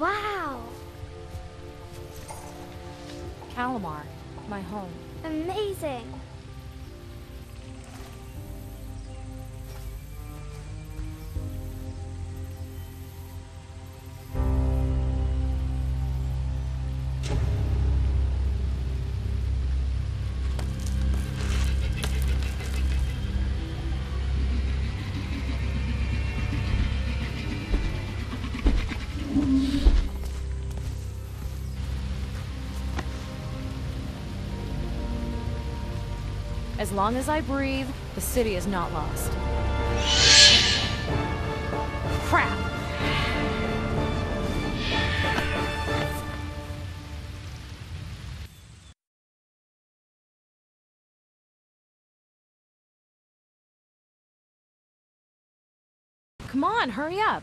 Wow! Calamar, my home. Amazing! As long as I breathe, the city is not lost. Crap! Come on, hurry up!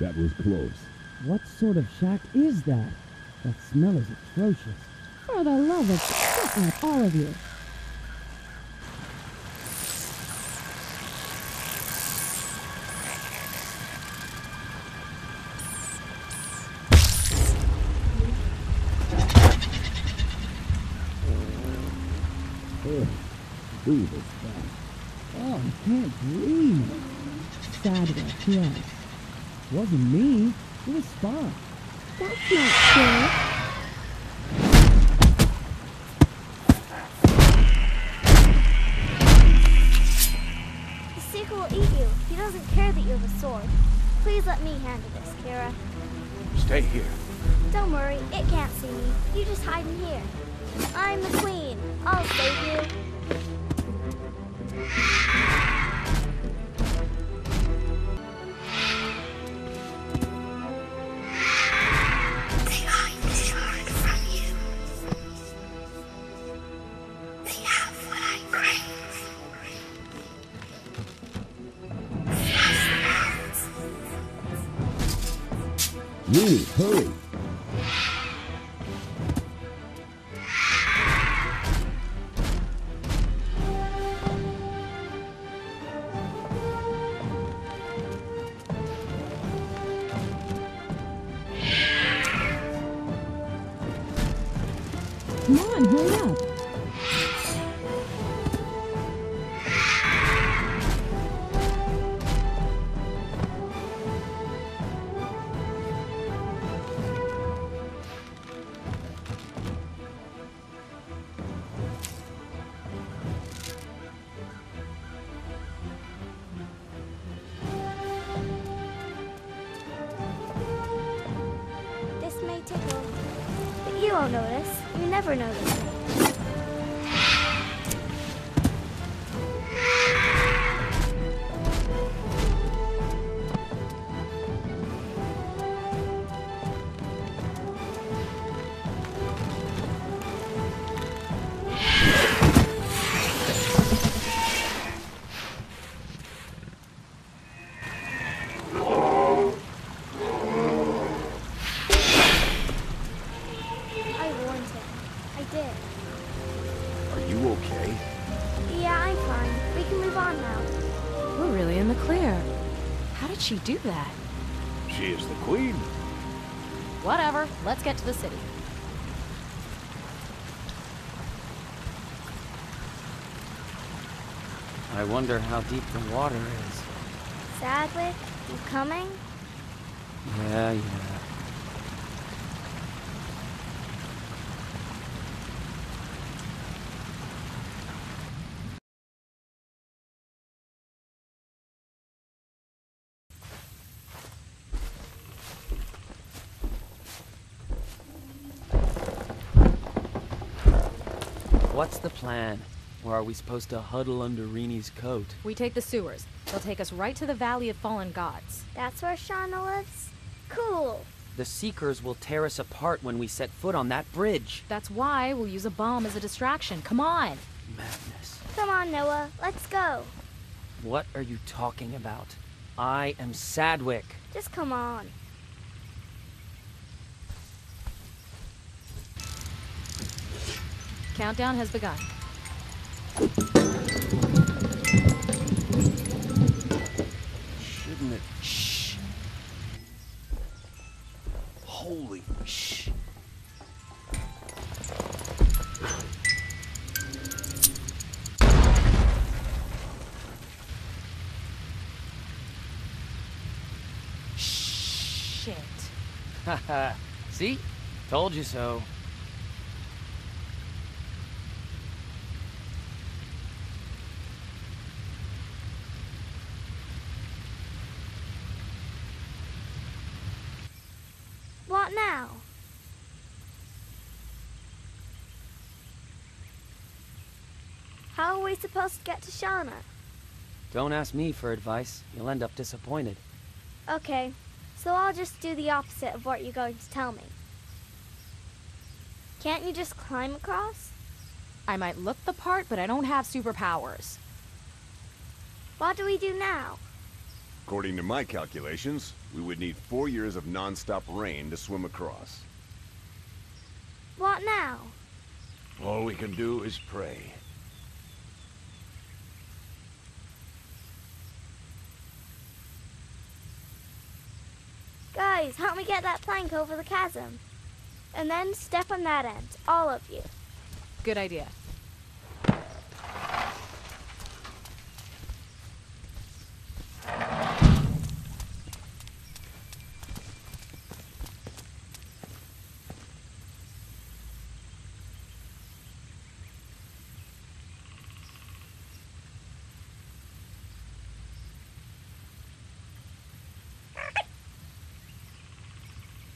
That was close. What sort of shack is that? That smell is atrocious. For the love of up, all of you. Ugh. Ooh, this fast. Oh, I can't breathe. Sadwick, yes. Wasn't me. It was Spock. That's not fair. Will eat you. He doesn't care that you have a sword. Please let me handle this, Kyra. Stay here. Don't worry, it can't see me. You just hide in here. I'm the queen. I'll save you. Come on, hurry up. Get to the city. I wonder how deep the water is. Sadwick, you coming? Yeah, yeah. What's the plan? Or are we supposed to huddle under Renie's coat? We take the sewers. They'll take us right to the Valley of Fallen Gods. That's where Shauna lives? Cool. The Seekers will tear us apart when we set foot on that bridge. That's why we'll use a bomb as a distraction. Come on! Madness. Come on, Noah. Let's go. What are you talking about? I am Sadwick. Just come on. Countdown has begun. Shouldn't it? Shh. Holy shh. Shit. Haha. See? Told you so. Supposed to get to Shauna? Don't ask me for advice. You'll end up disappointed. Okay, so I'll just do the opposite of what you're going to tell me. Can't you just climb across? I might look the part, but I don't have superpowers. What do we do now? According to my calculations, we would need four years of non-stop rain to swim across. What now? All we can do is pray. Help me get that plank over the chasm. And then step on that end, all of you. Good idea.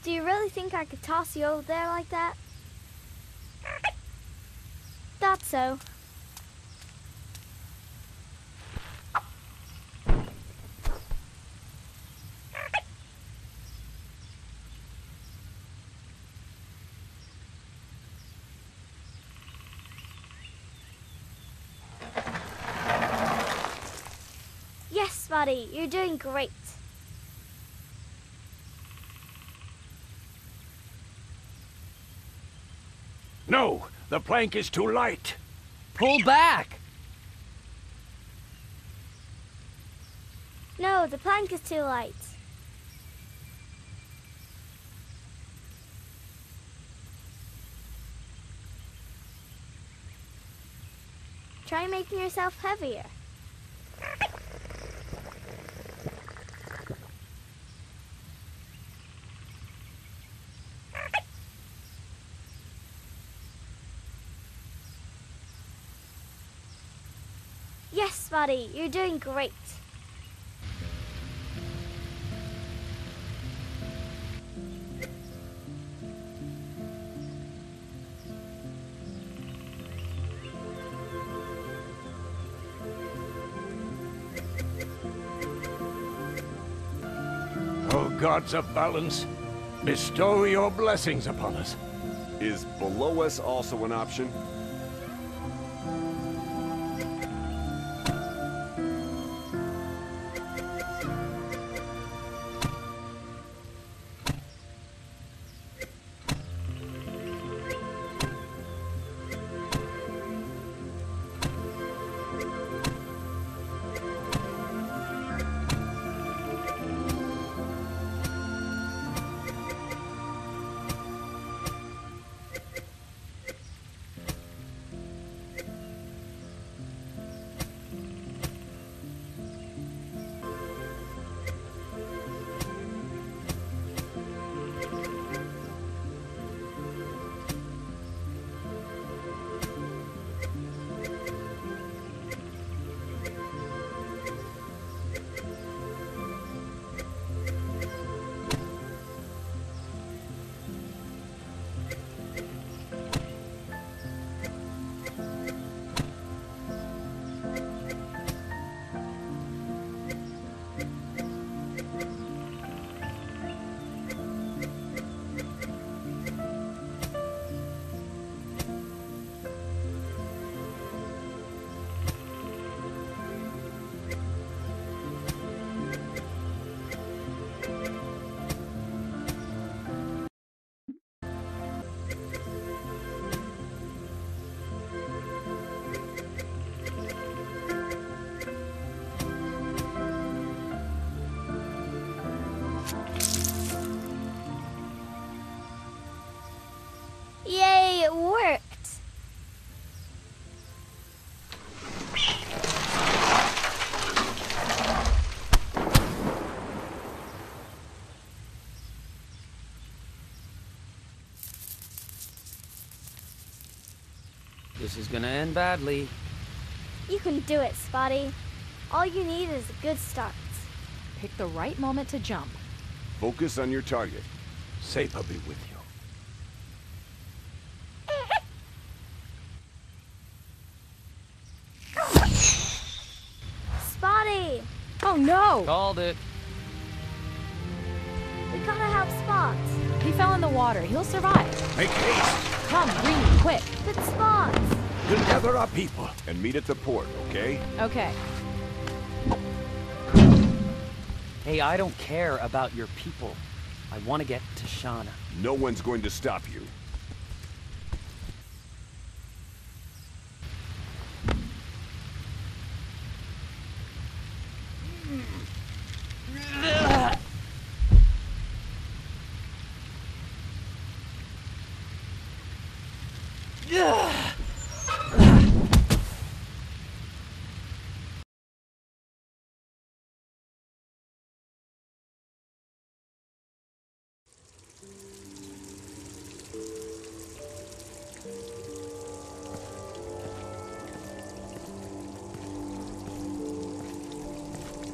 Do you really think I could toss you over there like that? Thought so. Yes, buddy, you're doing great. No! The plank is too light! Pull back! No, the plank is too light. Try making yourself heavier. Yes, buddy, you're doing great. O gods of balance, bestow your blessings upon us. Is below us also an option? Is gonna end badly. You can do it, Spotty. All you need is a good start. Pick the right moment to jump. Focus on your target. Saber be with you. Spotty! Oh no! Called it. We gotta help Spots. He fell in the water. He'll survive. Make haste! Come, Greenie, quick. But Spots! We'll gather our people. And meet at the port, okay? Okay. Hey, I don't care about your people. I want to get to Shauna. No one's going to stop you.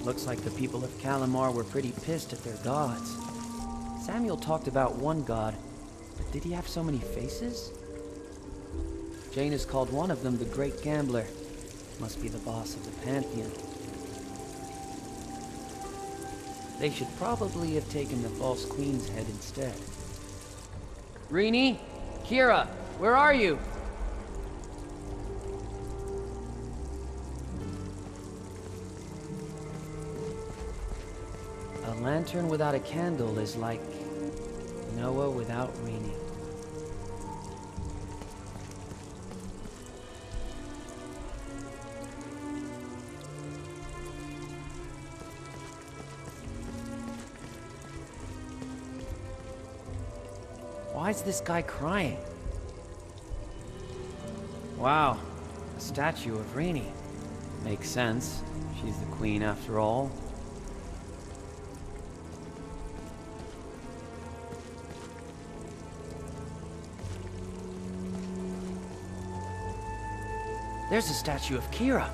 Looks like the people of Kalimar were pretty pissed at their gods. Samuel talked about one god, but did he have so many faces? Janus called one of them the Great Gambler. Must be the boss of the Pantheon. They should probably have taken the false queen's head instead. Renie? Kyra, where are you? Lantern without a candle is like Noah without Renie. Why is this guy crying? Wow, a statue of Renie. Makes sense. She's the queen after all. There's a statue of Kyra.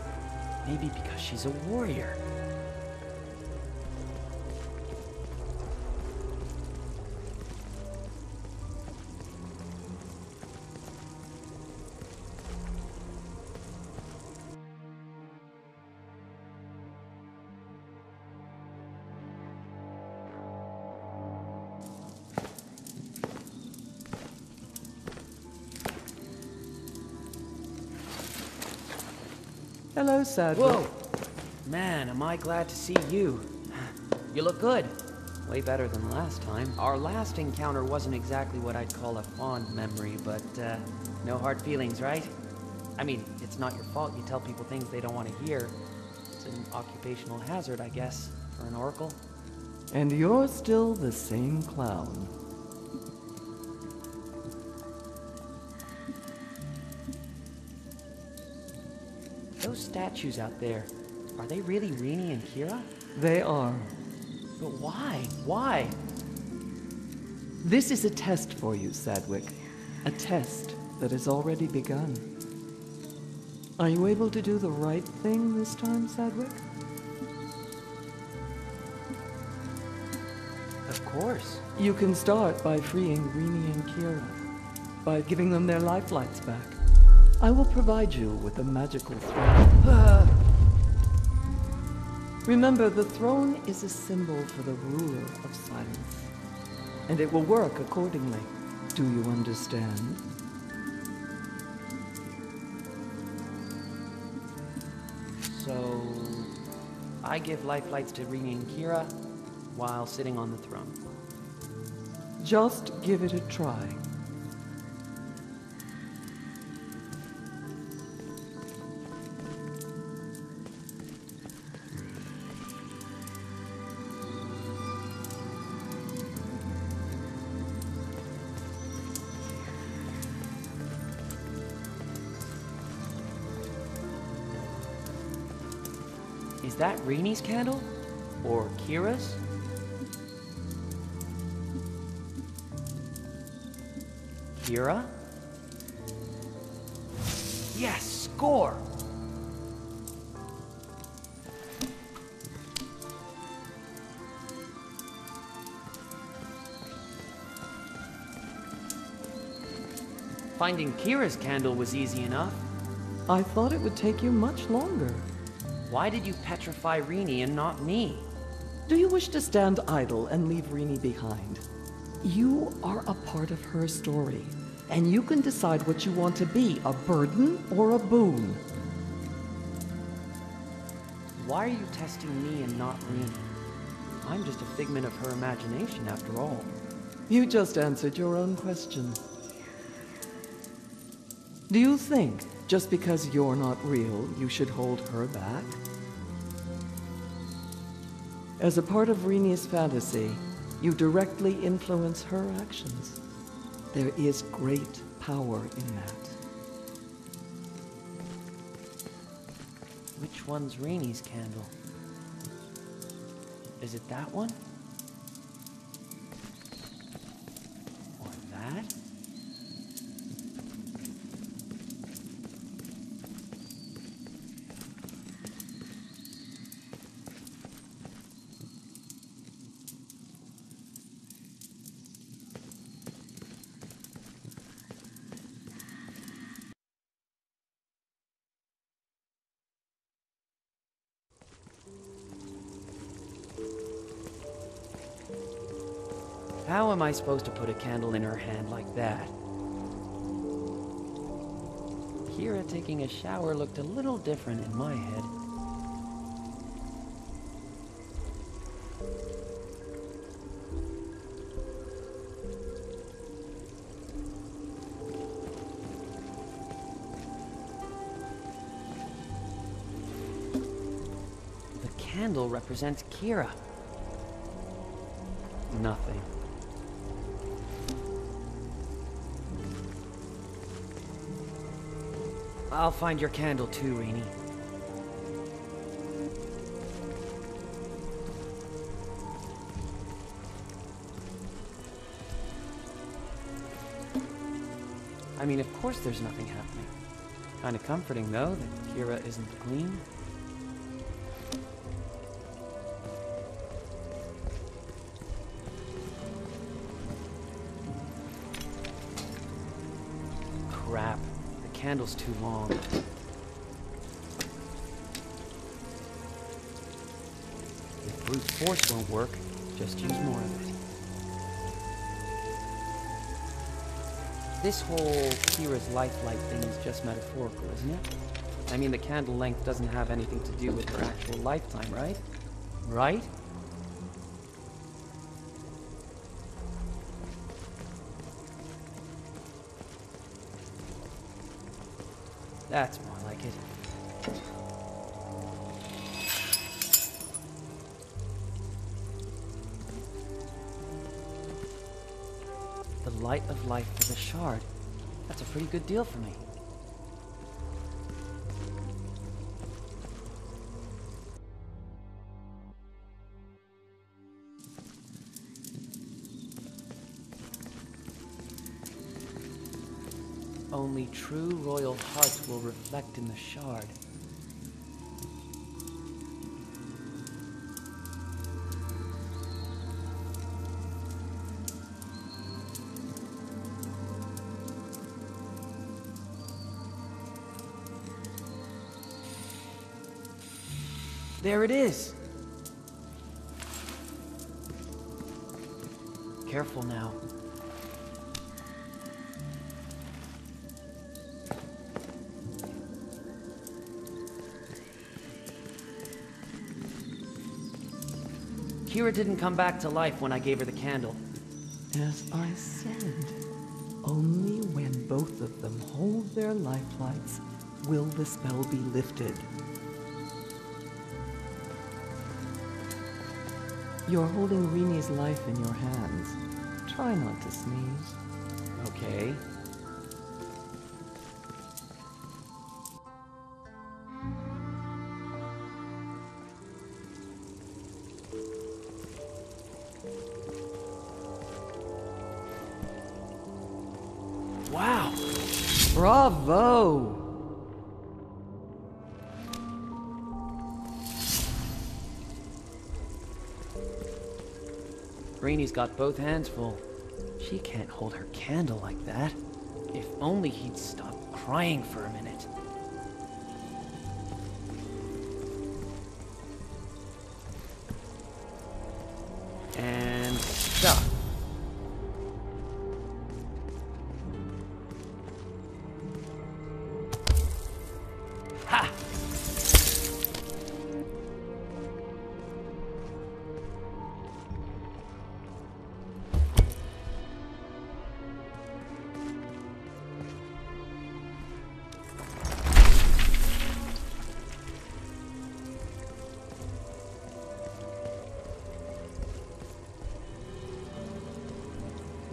Maybe because she's a warrior. Hello, Sadwick. Whoa! Man, am I glad to see you. You look good. Way better than last time. Our last encounter wasn't exactly what I'd call a fond memory, but uh, no hard feelings, right? I mean, it's not your fault you tell people things they don't want to hear. It's an occupational hazard, I guess, for an oracle. And you're still the same clown. Statues out there, are they really Renie and Kyra? They are. But why? Why? This is a test for you, Sadwick. A test that has already begun. Are you able to do the right thing this time, Sadwick? Of course. You can start by freeing Renie and Kyra, by giving them their lifelights back. I will provide you with a magical throne. Remember, the throne is a symbol for the ruler of silence, and it will work accordingly. Do you understand? So, I give lifelights to Renie and Kyra while sitting on the throne. Just give it a try. Is that Renie's candle? Or Kyra's? Kyra? Yes, score! Finding Kyra's candle was easy enough. I thought it would take you much longer. Why did you petrify Renie and not me? Do you wish to stand idle and leave Renie behind? You are a part of her story, and you can decide what you want to be, a burden or a boon. Why are you testing me and not Renie? I'm just a figment of her imagination after all. You just answered your own question. Do you think just because you're not real, you should hold her back? As a part of Renie's fantasy, you directly influence her actions. There is great power in that. Which one's Renie's candle? Is it that one? Or that? How am I supposed to put a candle in her hand like that? Kyra taking a shower looked a little different in my head. The candle represents Kyra. Nothing. I'll find your candle too, Rainy. I mean, of course there's nothing happening. Kinda comforting, though, that Kyra isn't clean. Candle's too long. If brute force won't work, just use more of it. This whole Kyra's lifelight thing is just metaphorical, isn't it? I mean, the candle length doesn't have anything to do with her actual lifetime, right? Right? That's more like it. The light of life for the shard. That's a pretty good deal for me. Only true royal hearts will reflect in the shard. There it is. Careful now. Kyra didn't come back to life when I gave her the candle. As I said, only when both of them hold their lifelights will the spell be lifted. You're holding Renie's life in your hands. Try not to sneeze. Okay. Bravo! Greeny's got both hands full. She can't hold her candle like that. If only he'd stop crying for a minute.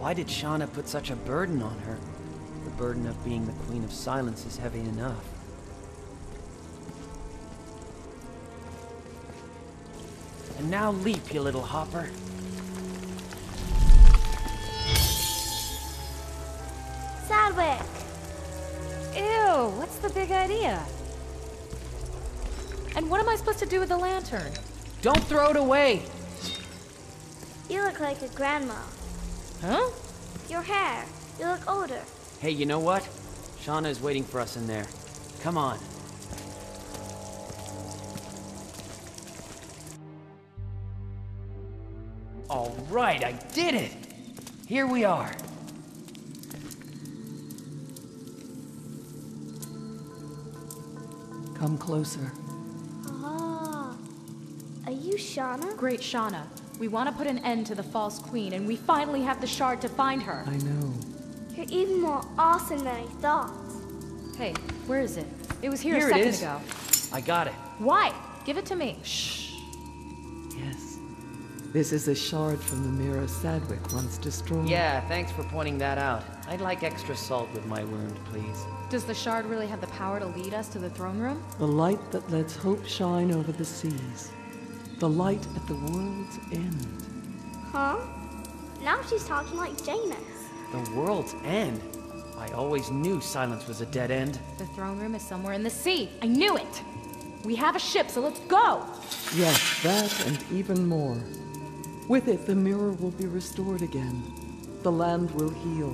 Why did Shauna put such a burden on her? The burden of being the Queen of Silence is heavy enough. And now leap, you little hopper. Sadwick! Ew, what's the big idea? And what am I supposed to do with the lantern? Don't throw it away! You look like a grandma. Huh? Your hair. You look older. Hey, you know what? Shauna is waiting for us in there. Come on. All right, I did it! Here we are. Come closer. Ah. Are you Shauna? Great Shauna. We want to put an end to the false queen, and we finally have the shard to find her. I know. You're even more awesome than I thought. Hey, where is it? It was here, Here a it second is. ago. I got it. Why? Give it to me. Shh. Yes. This is a shard from the mirror Sadwick once destroyed. Yeah, thanks for pointing that out. I'd like extra salt with my wound, please. Does the shard really have the power to lead us to the throne room? The light that lets hope shine over the seas. The light at the world's end. Huh? Now she's talking like Janus. The world's end? I always knew silence was a dead end. The throne room is somewhere in the sea. I knew it! We have a ship, so let's go! Yes, that and even more. With it, the mirror will be restored again. The land will heal.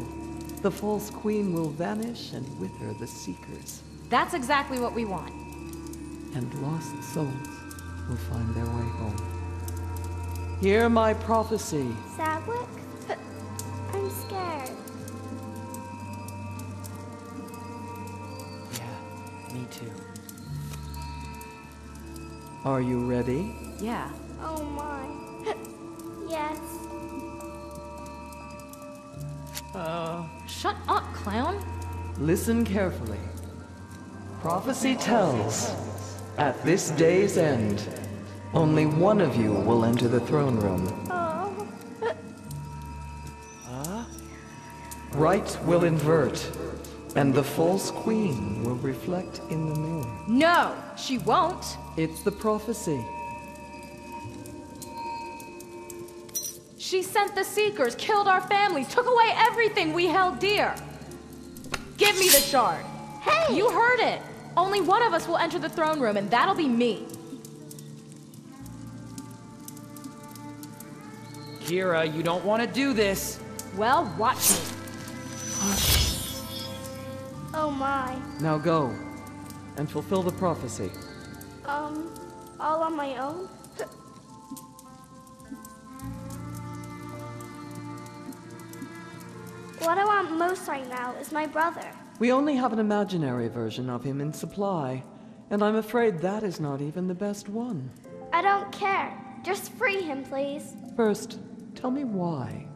The false queen will vanish, and with her the seekers. That's exactly what we want. And lost souls will find their way home. Hear my prophecy. Sadwick? I'm scared. Yeah, me too. Are you ready? Yeah. Oh my. yes. Uh. Shut up, clown! Listen carefully. Prophecy tells, at this day's end, only one of you will enter the throne room. Oh. Right will invert, and the false queen will reflect in the mirror. No, she won't! It's the prophecy. She sent the Seekers, killed our families, took away everything we held dear. Give me the shard. Hey! You heard it. Only one of us will enter the throne room, and that'll be me. Kyra, you don't want to do this. Well, watch me. Oh my. Now go, and fulfill the prophecy. Um, all on my own? what I want most right now is my brother. We only have an imaginary version of him in supply, and I'm afraid that is not even the best one. I don't care. Just free him, please. First, tell me why.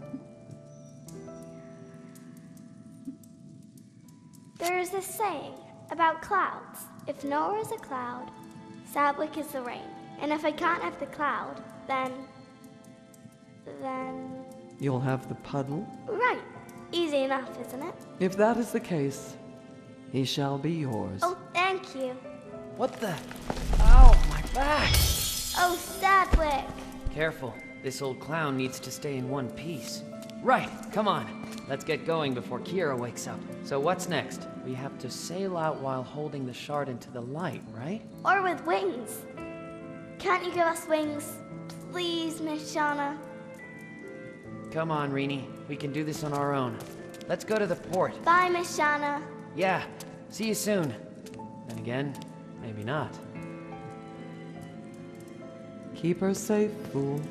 There is this saying about clouds. If Noah is a cloud, Sadwick is the rain. And if I can't have the cloud, then. then. You'll have the puddle? Right. Easy enough, isn't it? If that is the case, he shall be yours. Oh, thank you. What the? Ow, my back! Oh, Sadwick. Careful. This old clown needs to stay in one piece. Right, come on. Let's get going before Kyra wakes up. So what's next? We have to sail out while holding the shard into the light, right? Or with wings. Can't you give us wings? Please, Miss Shauna. Come on, Renie. We can do this on our own. Let's go to the port. Bye, Miss Shana. Yeah, see you soon. Then again, maybe not. Keep her safe, fool.